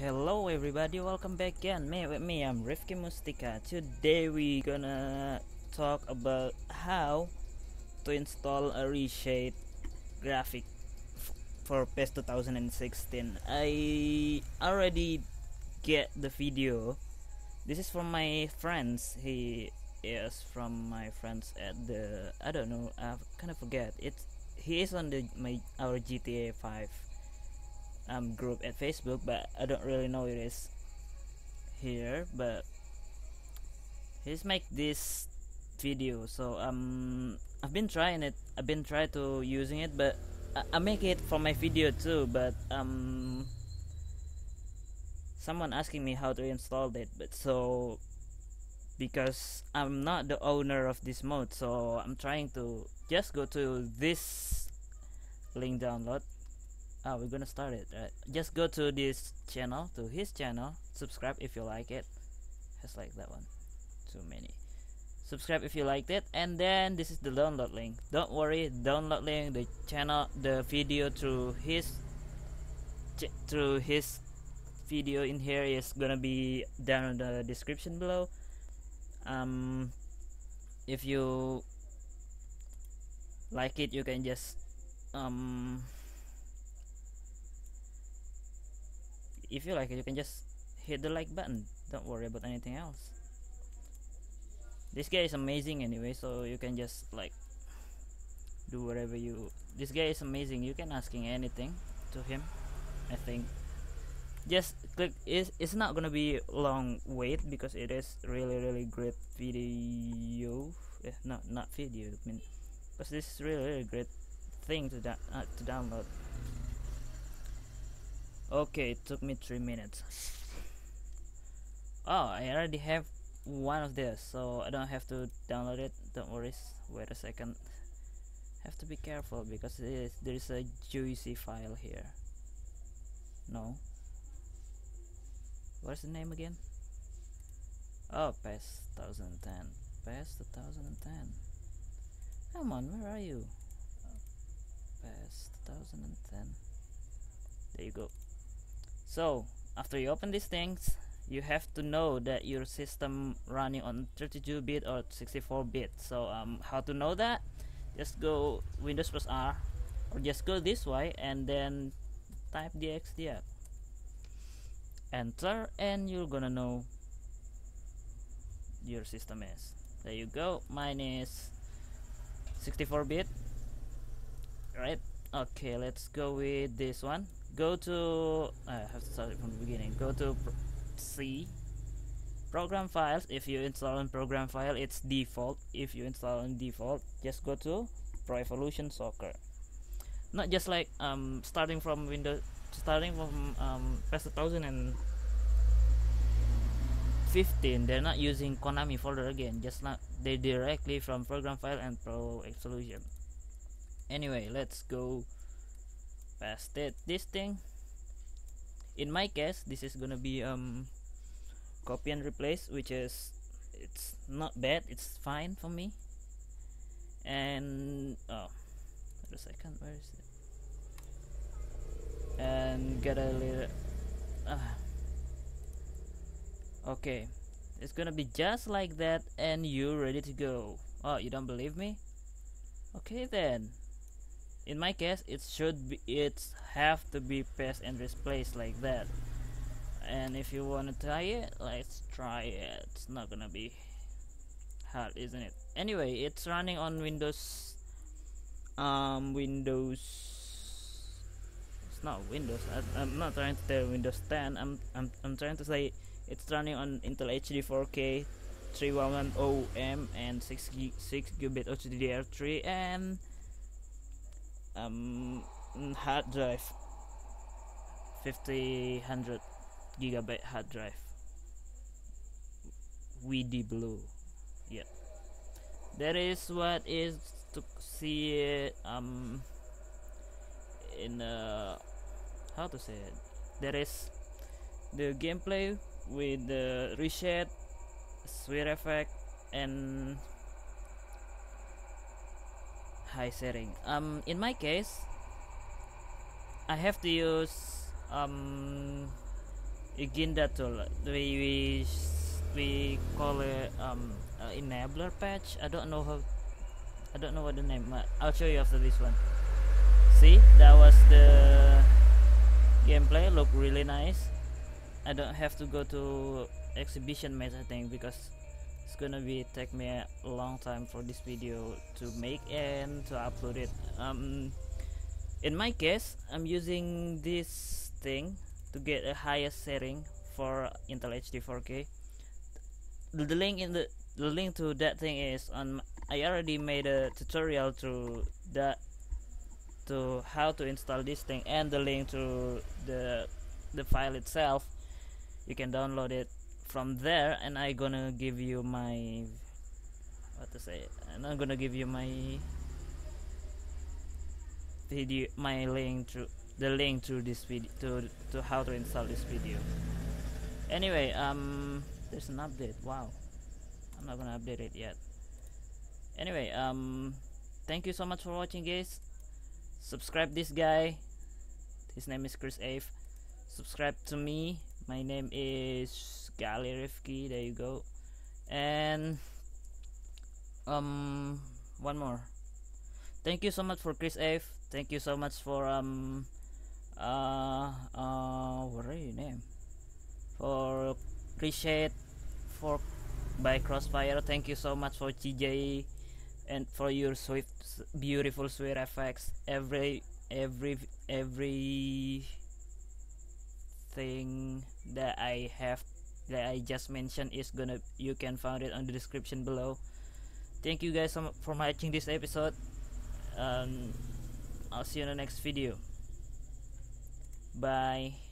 Hello everybody, welcome back again. Me with me, I'm Rifki Mustika. Today we gonna talk about how to install a reshade graphic for PES 2016. I already get the video. This is from my friends. He is from my friends at the I don't know. I kind of forget. It's he is on the my our GTA 5 um, group at Facebook, but I don't really know it is here. But he's make this video, so um, I've been trying it. I've been trying to using it, but I, I make it for my video too. But um, someone asking me how to install it, but so because I'm not the owner of this mode, so I'm trying to just go to this link download oh we're gonna start it. Right just go to this channel to his channel. Subscribe if you like it. Just like that one. Too many. Subscribe if you liked it. And then this is the download link. Don't worry download link the channel the video through his through his video in here is gonna be down in the description below. Um if you like it you can just um if you like it you can just hit the like button. Don't worry about anything else. This guy is amazing anyway so you can just like do whatever you this guy is amazing. You can asking anything to him i think. Just click is it's not gonna be long wait because it is really really great video. Eh, not not video I mean because this is really really great thing to, uh, to download okay it took me three minutes. Oh I already have one of this so I don't have to download it. Don't worry wait a second. Have to be careful because there is, a juicy file here. No. What's the name again? Oh PES 2010 PES 2010 come on where are you? PES 2010 there you go so after you open these things you have to know that your system running on 32-bit or 64-bit so um, how to know that? Just go Windows plus R or just go this way and then type dxdiag enter and you're gonna know your system is. There you go. Mine is 64-bit right? Okay let's go with this one go to I have to start it from the beginning. Go to C program files. If you install in program file it's default. If you install in default just go to Pro Evolution Soccer. Not just like um starting from Windows starting from um PES 2015 they're not using Konami folder again. Just not they directly from program file and Pro Evolution anyway let's go past it this thing in my case this is gonna be um copy and replace which is it's not bad it's fine for me. And oh wait a second where is it? And get a little uh, okay it's gonna be just like that and you're ready to go. Oh you don't believe me? Okay then in my case it should be it's have to be paste and replace like that. And if you want to try it let's try it. It's not gonna be hard isn't it? Anyway it's running on windows um windows it's not windows. I, i'm not trying to tell windows 10 I'm, I'm i'm trying to say it's running on intel hd 4k 3110m and 6 gig 6 gigabit HDDR3 and um hard drive. 50 gigabyte hard drive. WD blue. Yeah. That is what is to see it um in uh how to say it? There is the gameplay with the reset swear effect and high setting um in my case I have to use um Eginda tool. We we we call it um uh, enabler patch. I don't know how. I don't know what the name. but I'll show you after this one. See, that was the gameplay. Look really nice. I don't have to go to exhibition match I think because it's gonna be take me a long time for this video to make and to upload it. Um, in my case, I'm using this thing to get a highest setting for Intel HD 4K. The, the link in the the link to that thing is on. I already made a tutorial to that to how to install this thing and the link to the the file itself. You can download it from there, and I gonna give you my what to say, and I'm gonna give you my video, my link to the link to this video to to how to install this video. Anyway um there's an update. Wow. I'm not gonna update it yet. Anyway um thank you so much for watching guys. Subscribe this guy. His name is Christ Ave subscribe to me my name is Galih Rivky there you go. And um one more. Thank you so much for Christ Ave thank you so much for um uh uh what are your name? For appreciate for by Crosire. Thank you so much for CeeJay and for your swift beautiful sweet effects. Every every every thing that I have that I just mentioned is gonna you can find it on the description below. Thank you guys for watching this episode. Um I'll see you in the next video. Bye